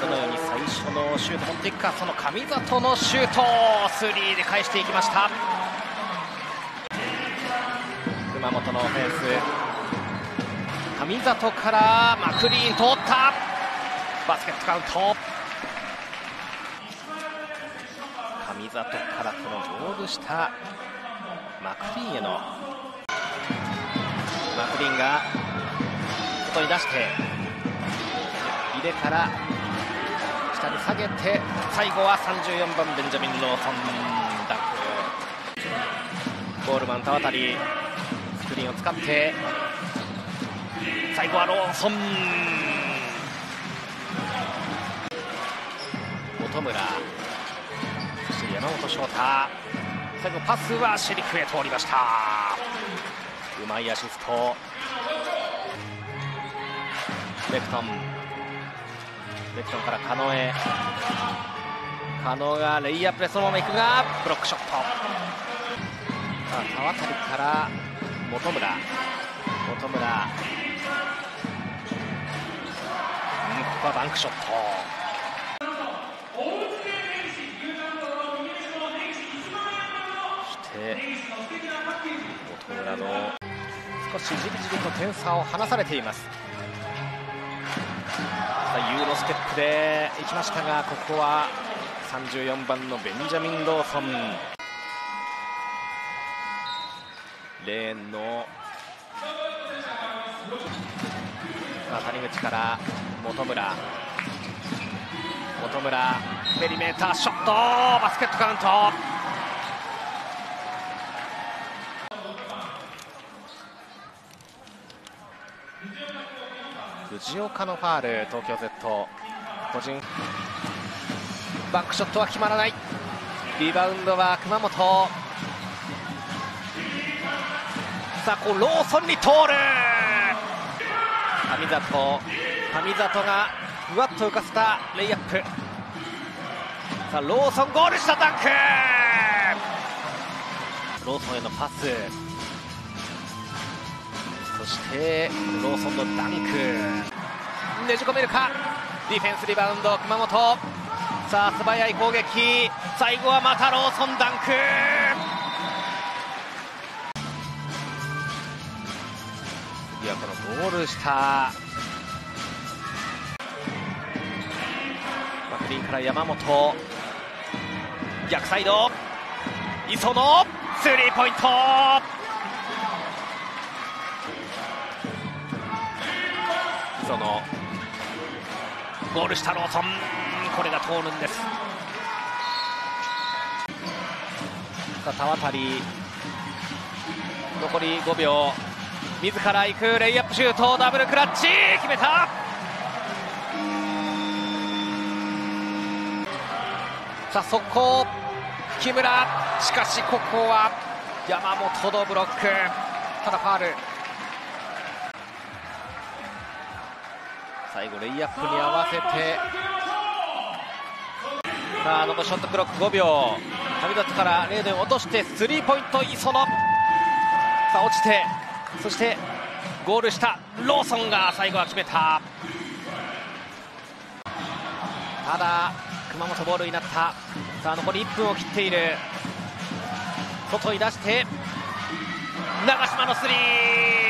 どのように最初のシュート持っていくかその上里のシュートスリーで返していきました。熊本のオフェンス。上里からマクリーン通った。バスケットカウント。上里からこのゴール下マクリーンへの。マクリーンが外に出して入れから下に下げて最後は34番ベンジャミン・ローソンダンクゴールマン田渡りスクリーンを使って最後はローソン本村そして山本翔太最後パスはシェリフへ通りましたうまいアシストレクトンレクトンから加納へ加納がレイアップでそのまま行くがブロックショット。さあ田渡から本村。本村。うんここはバンクショット。そして本村の少しじりじりと点差を離されています。ステップで行きましたがここは34番のベンジャミン・ローソン。レーンの谷口から本村。本村ペリメーターショット。バスケットカウント。藤岡のファール東京 Z 個人。バックショットは決まらない。リバウンドは熊本。さあこうローソンに通る。上里。上里がふわっと浮かせたレイアップ。さあローソンゴールしたダンク。ローソンへのパス。してローソンのダンク。ねじ込めるか？ディフェンスリバウンド熊本。さあ素早い攻撃。最後はまたローソンダンク。次はこのゴール下。マクリンから山本。逆サイド。磯野スリーポイント。磯野ゴール下ローソンこれが通るんです。さあ田渡り。残り5秒。自ら行く。レイアップシュート。ダブルクラッチ。決めた。さあ速攻。木村。しかしここは山本のブロック。ただファール。最後レイアップに合わせて。さあ残りショットクロック5秒。上里から0点落としてスリーポイント磯野。さあ落ちてそしてゴールしたローソンが最後は決めた。ただ熊本ボールになった。さあ残り1分を切っている。外に出して長島のスリー。